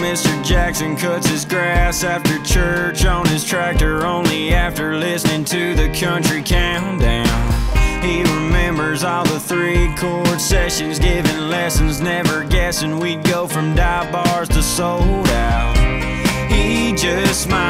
Mr. Jackson cuts his grass after church on his tractor only after listening to the country countdown. He remembers all the three chord sessions, giving lessons, never guessing we'd go from dive bars to sold out. He just smiles,